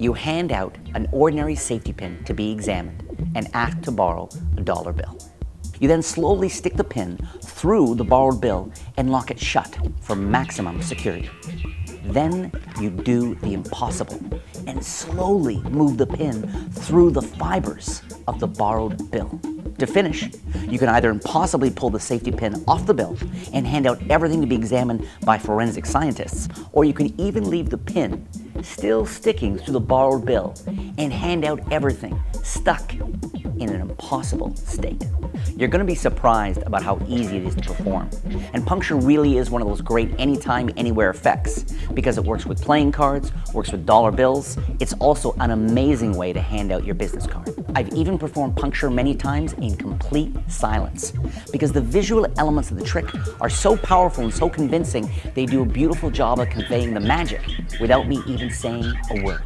You hand out an ordinary safety pin to be examined and ask to borrow a dollar bill. You then slowly stick the pin through the borrowed bill and lock it shut for maximum security. Then you do the impossible and slowly move the pin through the fibers of the borrowed bill. To finish, you can either impossibly pull the safety pin off the bill and hand out everything to be examined by forensic scientists, or you can even leave the pin still sticking through the borrowed bill and hand out everything stuck in an impossible state. You're going to be surprised about how easy it is to perform. And Punkture really is one of those great anytime, anywhere effects because it works with playing cards, works with dollar bills. It's also an amazing way to hand out your business card. I've even performed Punkture many times in complete silence because the visual elements of the trick are so powerful and so convincing, they do a beautiful job of conveying the magic without me even saying a word.